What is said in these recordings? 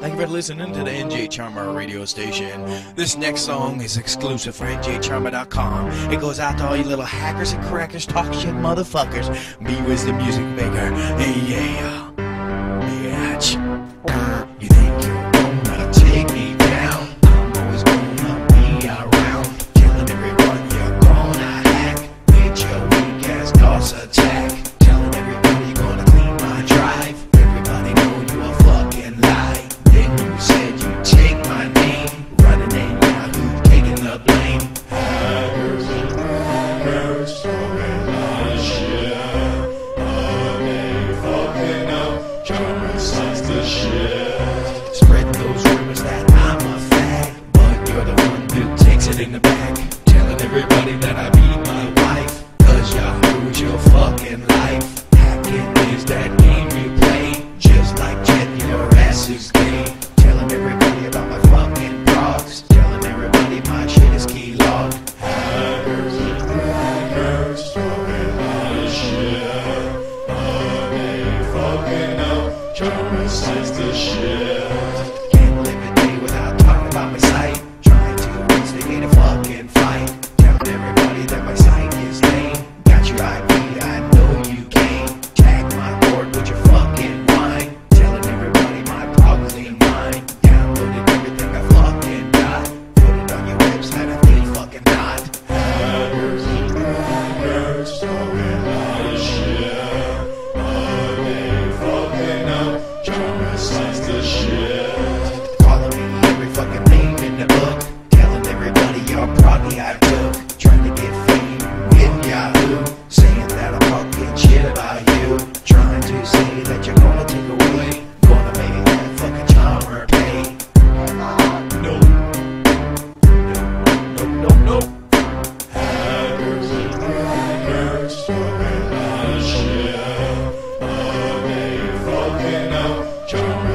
Thank you for listening to the NJ Charmer radio station. This next song is exclusive for NJCharmer.com. It goes out to all you little hackers and crackers, talk shit motherfuckers. Me with the music maker. Yeah. Tellin' everybody about my fucking problems. Tellin' everybody my shit is key locked. Hackers and crackers the shit. Shit. Can't live a day without talking about my sight.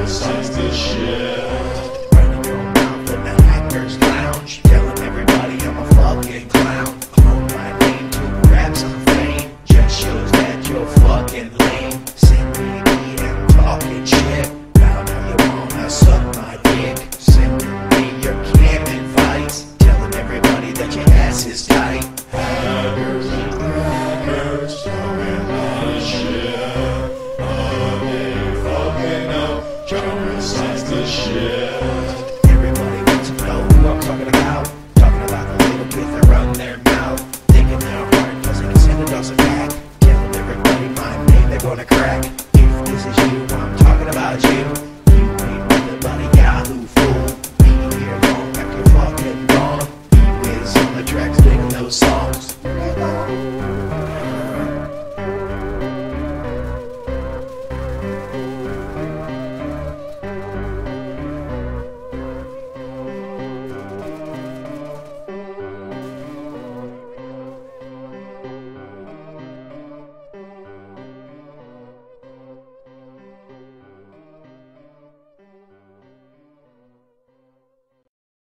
Science this shit. on the crack. If this is you, I'm talking about you. You ain't nothing but a Yahoo fool. Be here long after fucking gone. He wins on the tracks, making those songs.